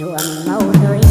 You are my motor.